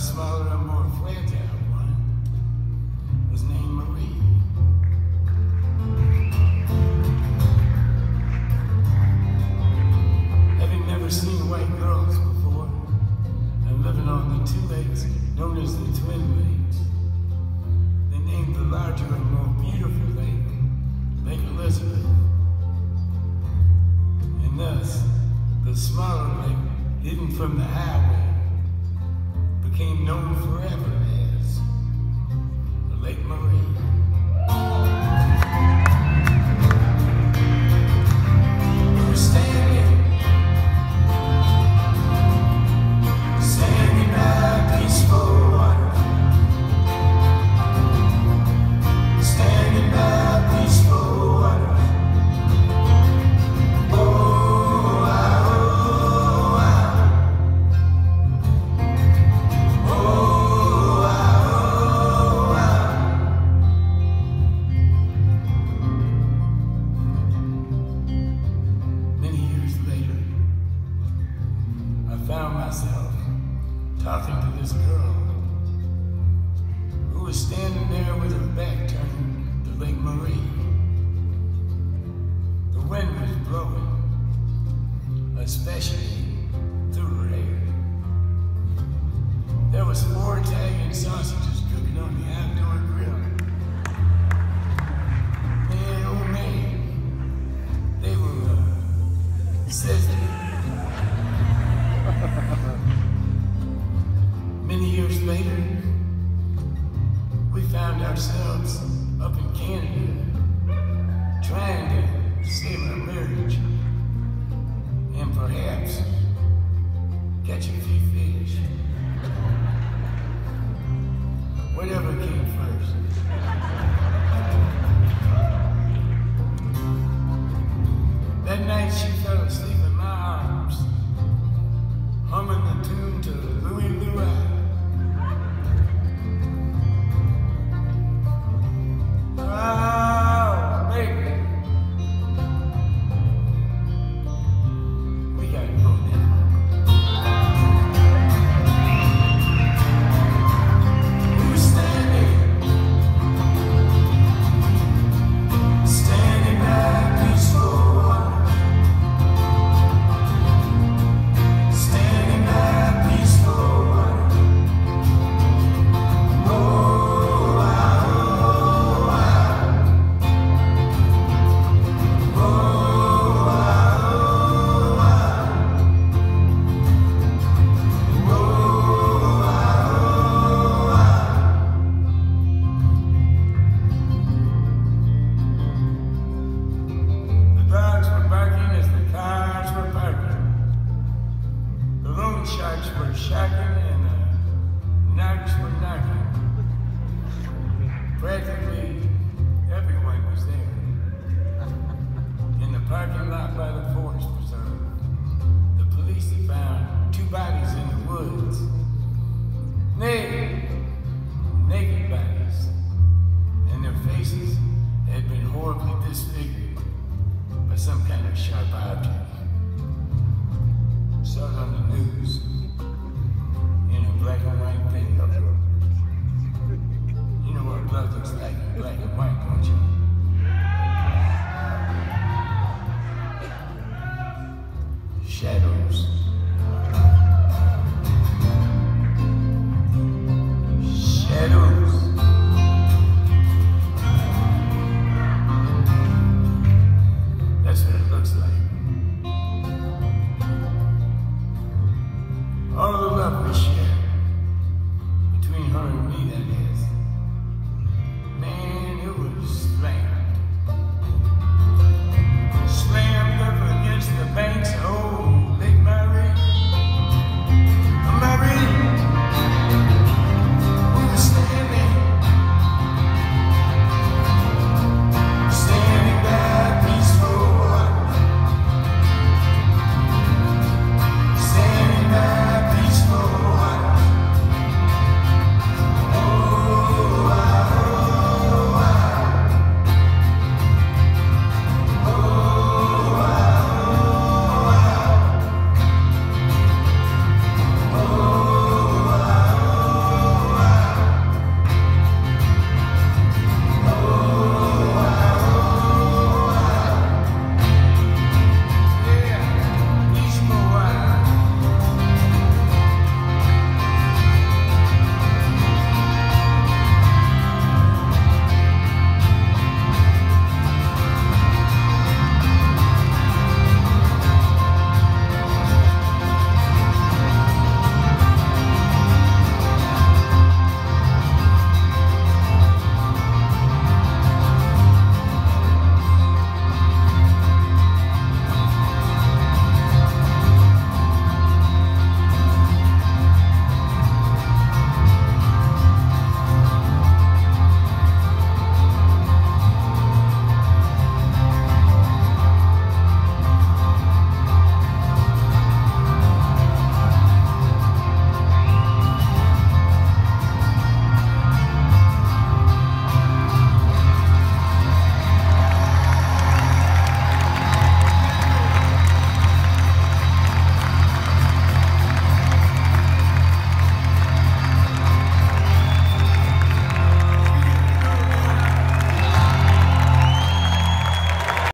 smaller and more fragile one was named Marie. Having never seen white girls before, and living on the two legs known as the twin legs, they named the larger and more beautiful lake Lake Elizabeth. And thus, the smaller lake, hidden from the highway, became known forever as the Lake Marie. Found myself talking to this girl who was standing there with her back turned to Lake Marie. The wind was blowing, especially through her hair. There was four Italian sausages cooking on the outdoor grill. Man, oh man, they were uh, sizzling. Canada